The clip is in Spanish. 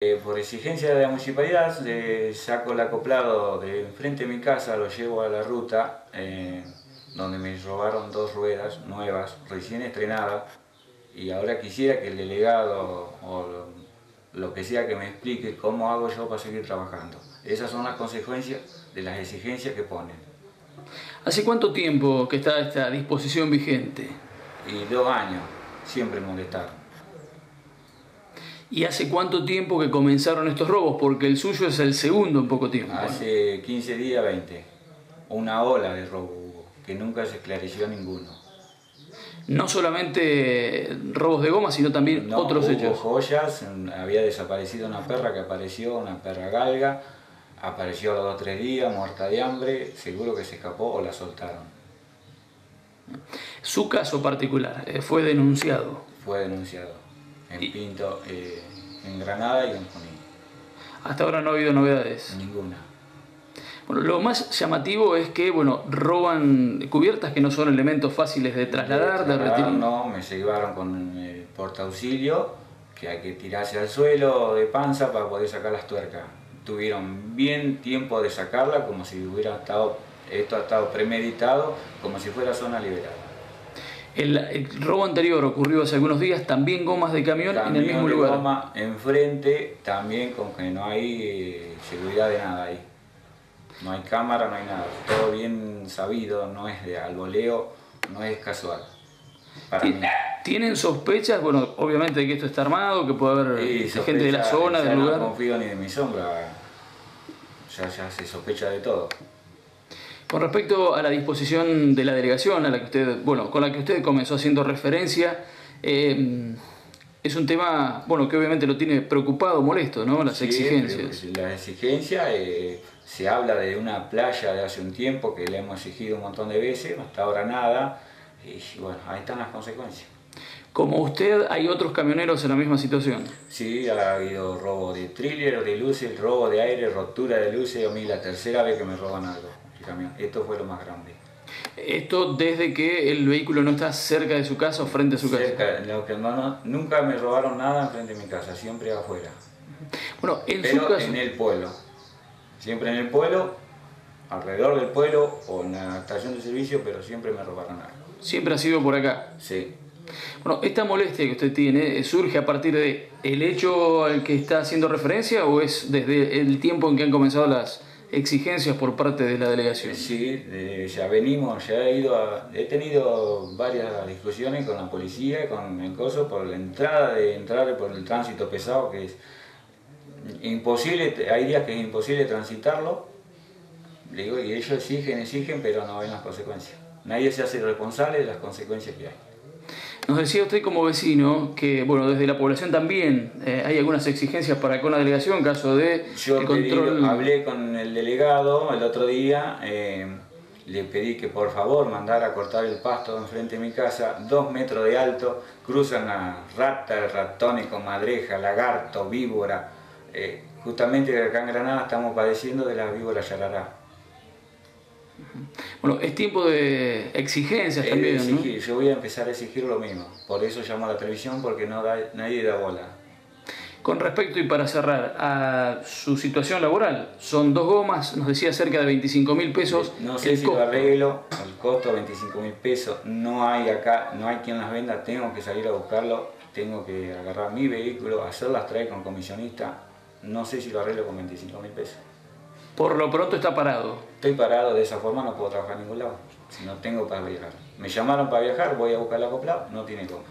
Eh, por exigencia de la municipalidad, le saco el acoplado de enfrente de mi casa, lo llevo a la ruta, eh, donde me robaron dos ruedas nuevas, recién estrenadas, y ahora quisiera que el delegado o lo, lo que sea que me explique cómo hago yo para seguir trabajando. Esas son las consecuencias de las exigencias que ponen. ¿Hace cuánto tiempo que está esta disposición vigente? Y dos años, siempre molestaron. ¿Y hace cuánto tiempo que comenzaron estos robos? Porque el suyo es el segundo en poco tiempo. Hace 15 días, 20. Una ola de robo hubo, que nunca se esclareció ninguno. No solamente robos de goma, sino también No, otros hubo hechos. joyas, había desaparecido una perra que apareció, una perra galga, apareció a los dos o tres días, muerta de hambre, seguro que se escapó o la soltaron. Su caso particular eh, fue denunciado. Fue denunciado en Y- Pinto, eh, en Granada y en Junín. Hasta ahora no ha habido novedades. Ninguna. Bueno, lo más llamativo es que, bueno, roban cubiertas que no son elementos fáciles de trasladar, de trasladar, retirar. No, me llevaron con el portaauxilio, que hay que tirarse al suelo de panza para poder sacar las tuercas. Tuvieron bien tiempo de sacarla, como si hubiera estado, esto ha estado premeditado, como si fuera zona liberada. El, el robo anterior ocurrió hace algunos días, también gomas de camión, en el mismo lugar. goma enfrente, también con que no hay eh, seguridad de nada ahí. No hay cámara, no hay nada. Todo bien sabido, no es de alboleo, no es casual. Para mí. ¿Tienen sospechas? Bueno, obviamente de que esto está armado, que puede haber Y eh, gente de la zona, del No lugar. confío ni de mi sombra. Ya, ya se sospecha de todo. Con respecto a la disposición de la delegación, a la que usted, bueno, con la que usted comenzó haciendo referencia, eh, es un tema, bueno, que obviamente lo tiene preocupado, molesto, ¿no? Las Sí, exigencias. pero La exigencia, eh, se habla de una playa de hace un tiempo que le hemos exigido un montón de veces, hasta ahora nada. Y bueno, ahí están las consecuencias. Como usted, hay otros camioneros en la misma situación. Sí, ha habido robo de thriller, de luces, robo de aire, rotura de luces. A mí la tercera vez que me roban algo, el camión. Esto fue lo más grande. Esto desde que el vehículo no está cerca de su casa o frente a su casa. Cerca, lo que no- no- nunca me robaron nada enfrente de mi casa, siempre afuera. Bueno, en su Pero caso, en el pueblo. Siempre en el pueblo, alrededor del pueblo o en la estación de servicio, pero siempre me robaron algo. siempre ha sido por acá. Sí. Bueno, esta molestia que usted tiene eh, surge a partir de el hecho al que está haciendo referencia o es desde el tiempo en que han comenzado las exigencias por parte de la delegación. Sí, ya venimos, ya he ido a- he tenido varias discusiones con la policía, con el coso, por la entrada de entrar por el tránsito pesado, que es imposible, hay días que es imposible transitarlo, digo, y ellos exigen, exigen, pero no ven las consecuencias. Nadie se hace responsable de las consecuencias que hay. Nos decía usted como vecino que, bueno, desde la población también eh, hay algunas exigencias para con la delegación en caso de Yo el pedí- control. hablé con el delegado el otro día, eh, le pedí que por favor mandara a cortar el pasto enfrente de mi casa, dos metros de alto, cruzan a ratas, ratones con madreja, lagarto, víbora. Eh, justamente acá en Granada estamos padeciendo de la víbora yarará. Bueno, es tiempo de exigencias también, Yo voy a empezar a exigir lo mismo, por eso llamo a la televisión porque no da, nadie da bola. Con respecto y para cerrar a su situación laboral, son dos gomas, nos decía cerca de 25 mil pesos. No sé el si costo. lo arreglo, el costo 25 mil pesos, no hay acá, no hay quien las venda, tengo que salir a buscarlo, tengo que agarrar mi vehículo, hacerlas traer con comisionista, no sé si lo arreglo con 25 mil pesos. Por lo pronto está parado. Estoy parado, de esa forma no puedo trabajar en ningún lado, no tengo para viajar. Me llamaron para viajar, voy a buscar la acoplado, no tiene cómo.